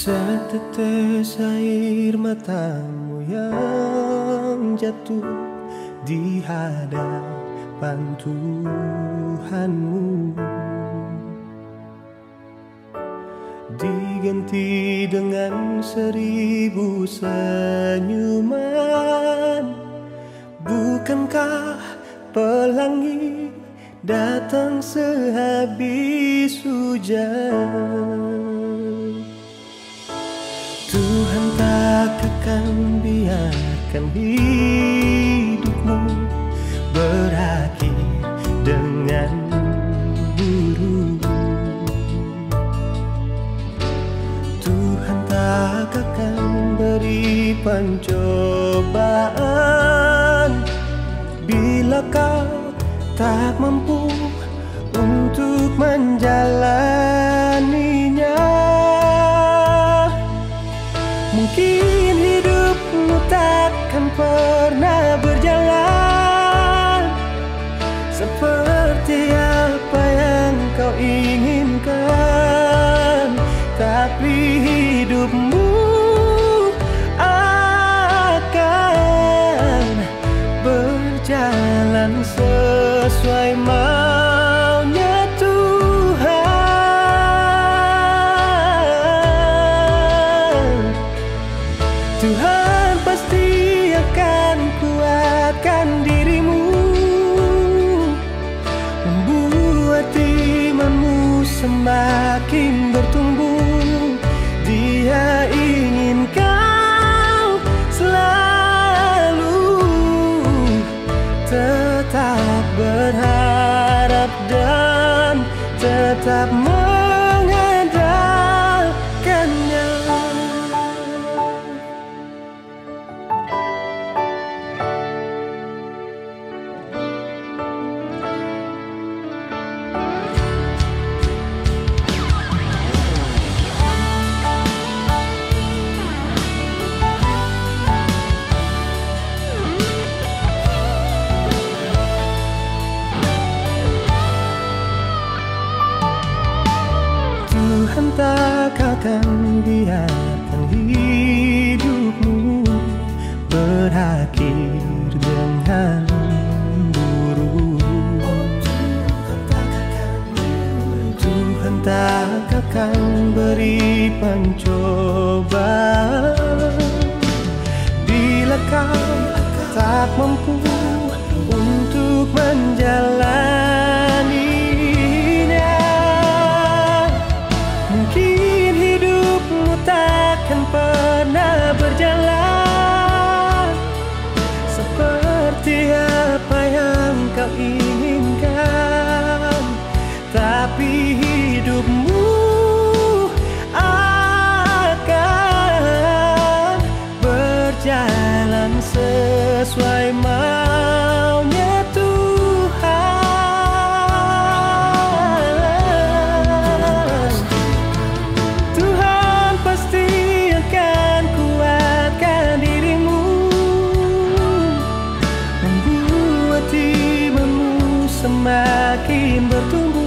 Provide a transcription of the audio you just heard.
Setetes air matamu yang jatuh di hadapan Tuhanmu Diganti dengan seribu senyuman Bukankah pelangi datang sehabis hujan akan biarkan hidupmu berakhir dengan buruk. Tuhan tak akan beri pencobaan Bila kau tak mampu untuk menjalaninya up more Tak akan biarkan hidupmu berakhir dengan buruk. Tuhan tak akan beri pencobaan Bila kau tak mampu untuk menjalaninya tombe